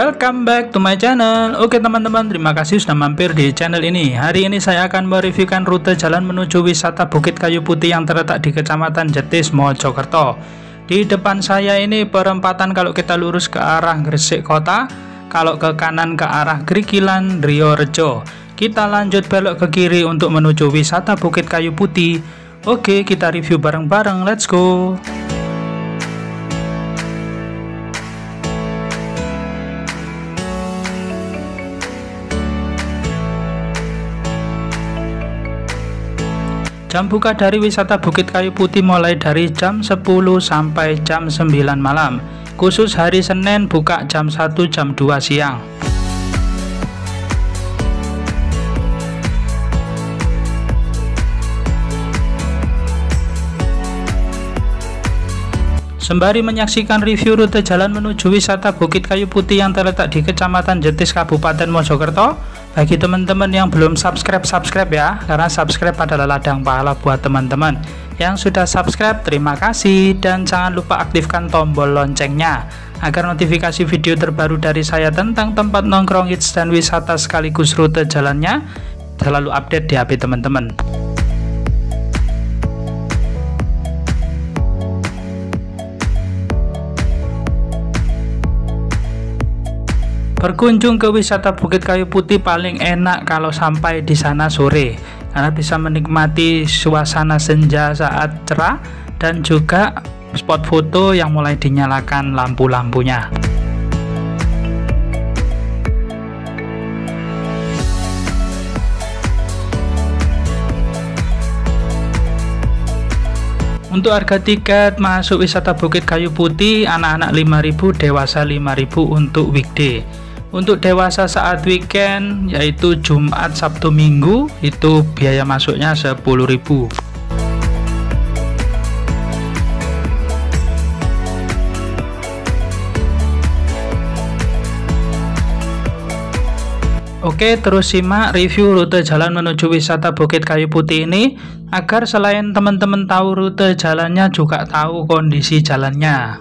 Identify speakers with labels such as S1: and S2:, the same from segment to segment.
S1: Welcome back to my channel. Oke teman-teman terima kasih sudah mampir di channel ini. Hari ini saya akan mereviewkan rute jalan menuju wisata Bukit Kayu Putih yang terletak di Kecamatan Jetis, Mojokerto. Di depan saya ini perempatan kalau kita lurus ke arah Gresik Kota Kalau ke kanan ke arah Grigilan, Rio Rejo. Kita lanjut belok ke kiri untuk menuju wisata Bukit Kayu Putih. Oke kita review bareng-bareng. Let's go Jam buka dari wisata Bukit Kayu Putih mulai dari jam 10 sampai jam 9 malam. Khusus hari Senin buka jam 1 jam 2 siang. Sembari menyaksikan review rute jalan menuju wisata Bukit Kayu Putih yang terletak di Kecamatan Jetis, Kabupaten Mojokerto, bagi teman-teman yang belum subscribe, subscribe ya, karena subscribe adalah ladang pahala buat teman-teman. Yang sudah subscribe, terima kasih, dan jangan lupa aktifkan tombol loncengnya, agar notifikasi video terbaru dari saya tentang tempat nongkrong hits dan wisata sekaligus rute jalannya, selalu update di HP teman-teman. Berkunjung ke wisata Bukit Kayu Putih paling enak kalau sampai di sana sore karena bisa menikmati suasana senja saat cerah dan juga spot foto yang mulai dinyalakan lampu-lampunya. Untuk harga tiket masuk wisata Bukit Kayu Putih anak-anak 5000 dewasa 5000 untuk weekday untuk dewasa saat weekend yaitu Jumat Sabtu Minggu itu biaya masuknya 10.000 Oke, terus simak review rute jalan menuju wisata Bukit Kayu Putih ini agar selain teman-teman tahu rute jalannya juga tahu kondisi jalannya.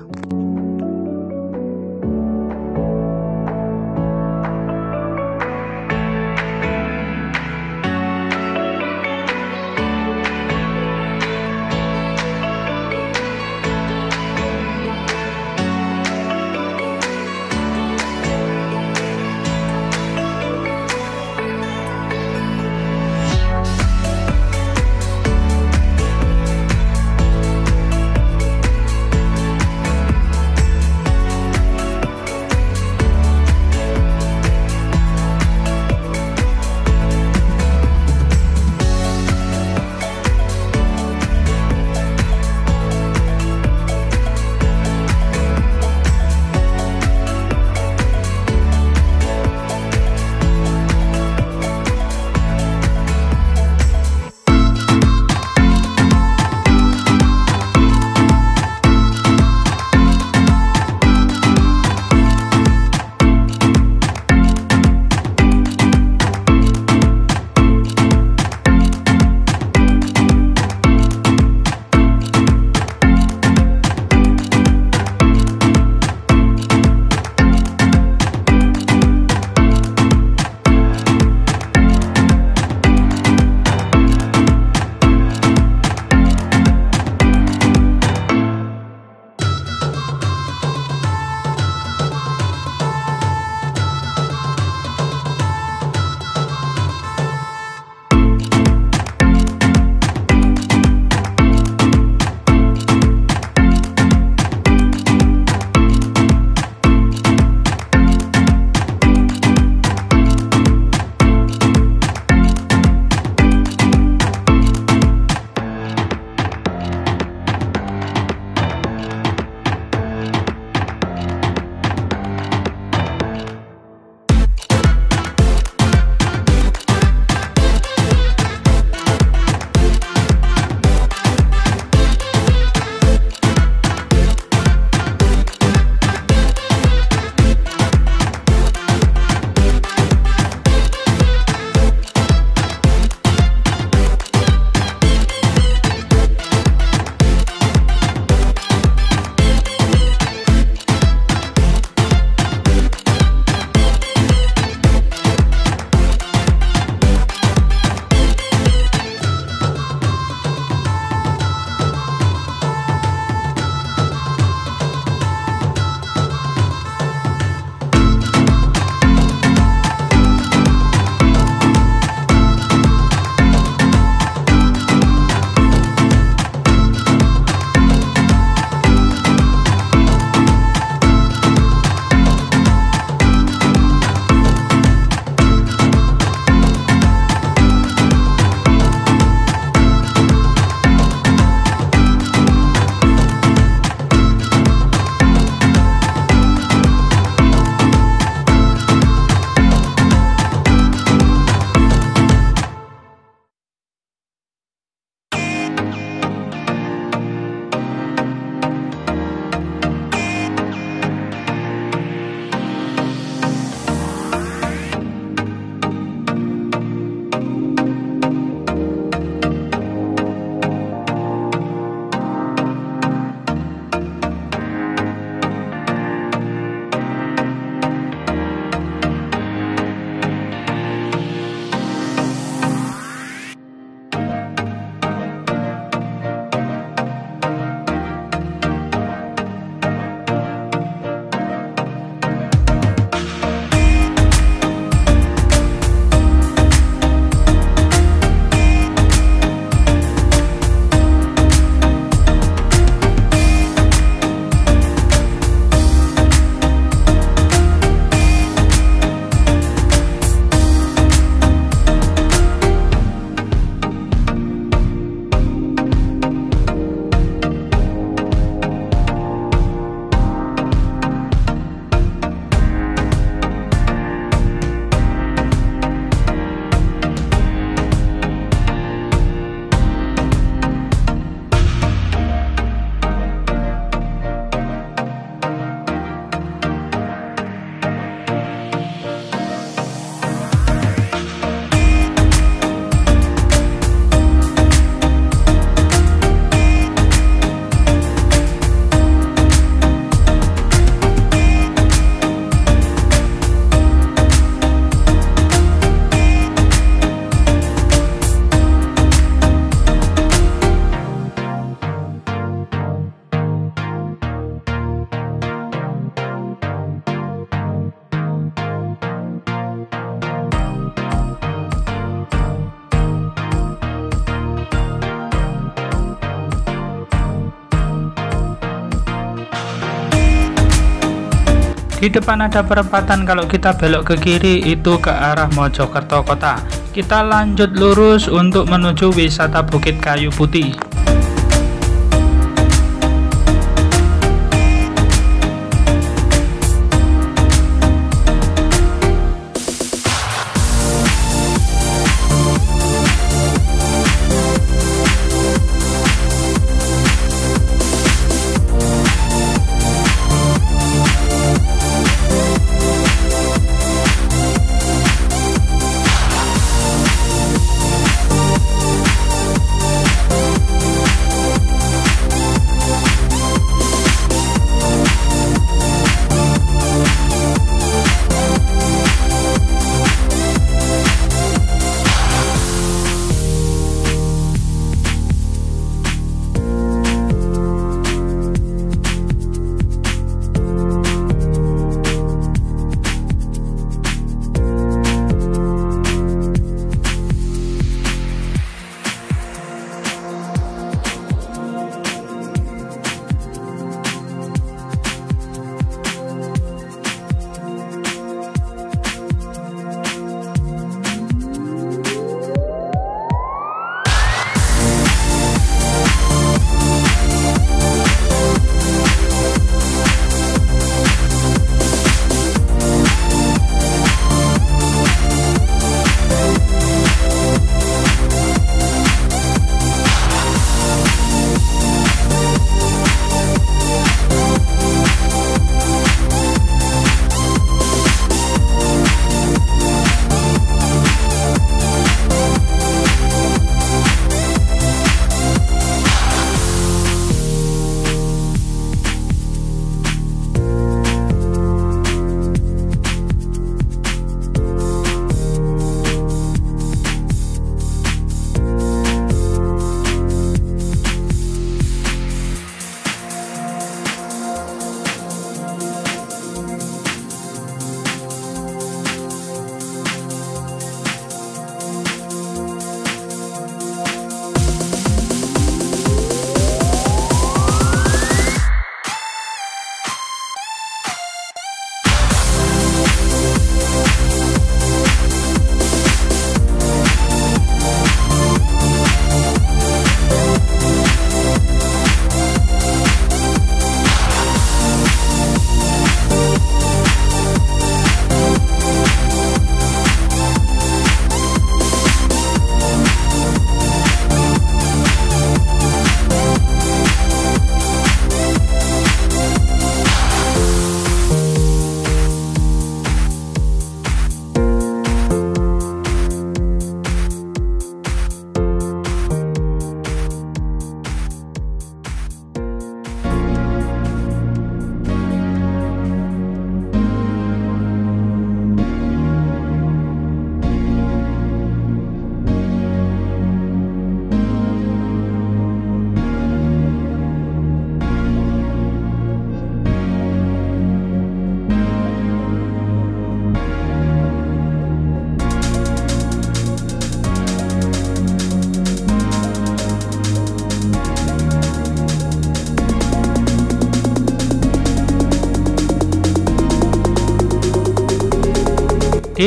S1: Di depan ada perempatan kalau kita belok ke kiri itu ke arah Mojokerto Kota. Kita lanjut lurus untuk menuju wisata Bukit Kayu Putih.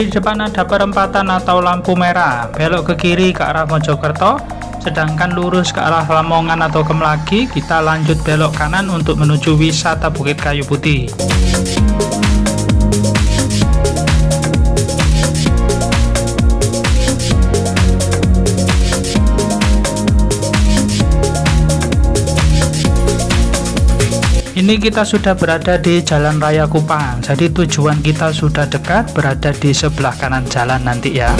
S1: Di depan ada perempatan atau lampu merah, belok ke kiri ke arah Mojokerto, sedangkan lurus ke arah Lamongan atau Kemlagi, kita lanjut belok kanan untuk menuju wisata Bukit Kayu Putih. Ini kita sudah berada di Jalan Raya Kupang. Jadi tujuan kita sudah dekat, berada di sebelah kanan jalan nanti ya.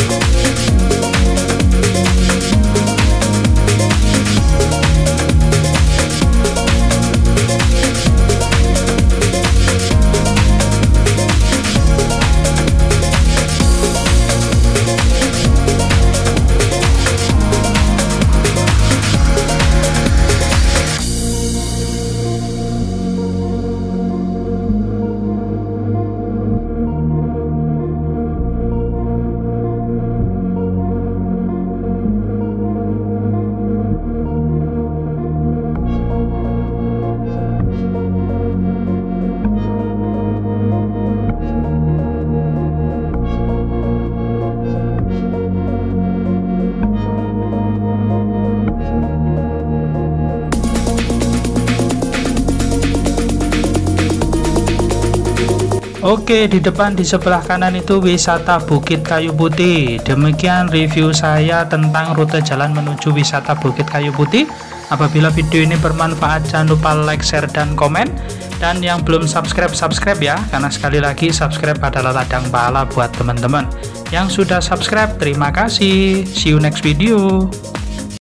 S1: Oke, di depan di sebelah kanan itu wisata Bukit Kayu Putih. Demikian review saya tentang rute jalan menuju wisata Bukit Kayu Putih. Apabila video ini bermanfaat, jangan lupa like, share, dan komen. Dan yang belum subscribe, subscribe ya, karena sekali lagi subscribe adalah ladang pahala buat teman-teman. Yang sudah subscribe, terima kasih. See you next video.